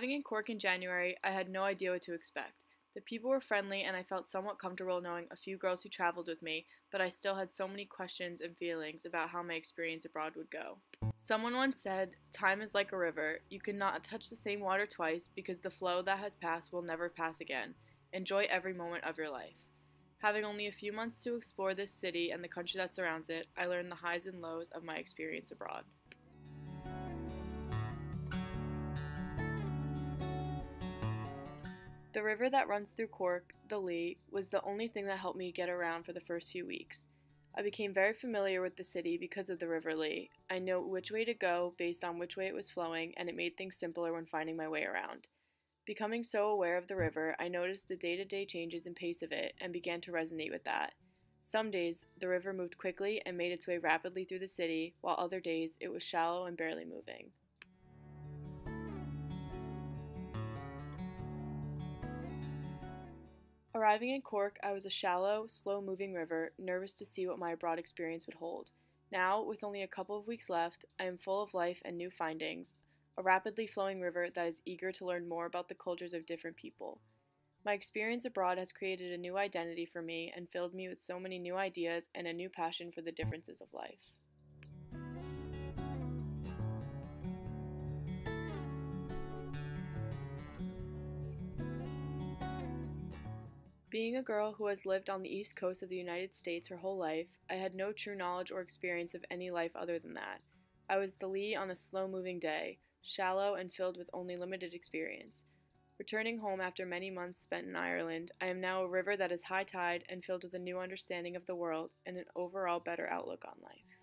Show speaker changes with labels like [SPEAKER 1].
[SPEAKER 1] Arriving in Cork in January, I had no idea what to expect. The people were friendly, and I felt somewhat comfortable knowing a few girls who traveled with me, but I still had so many questions and feelings about how my experience abroad would go. Someone once said, Time is like a river. You cannot touch the same water twice because the flow that has passed will never pass again. Enjoy every moment of your life. Having only a few months to explore this city and the country that surrounds it, I learned the highs and lows of my experience abroad. The river that runs through Cork, the Lee, was the only thing that helped me get around for the first few weeks. I became very familiar with the city because of the River Lee. I knew which way to go based on which way it was flowing, and it made things simpler when finding my way around. Becoming so aware of the river, I noticed the day to day changes and pace of it and began to resonate with that. Some days, the river moved quickly and made its way rapidly through the city, while other days, it was shallow and barely moving. Arriving in Cork, I was a shallow, slow moving river, nervous to see what my abroad experience would hold. Now, with only a couple of weeks left, I am full of life and new findings, a rapidly flowing river that is eager to learn more about the cultures of different people. My experience abroad has created a new identity for me and filled me with so many new ideas and a new passion for the differences of life. Being a girl who has lived on the east coast of the United States her whole life, I had no true knowledge or experience of any life other than that. I was the Lee on a slow moving day, shallow and filled with only limited experience. Returning home after many months spent in Ireland, I am now a river that is high tide and filled with a new understanding of the world and an overall better outlook on life.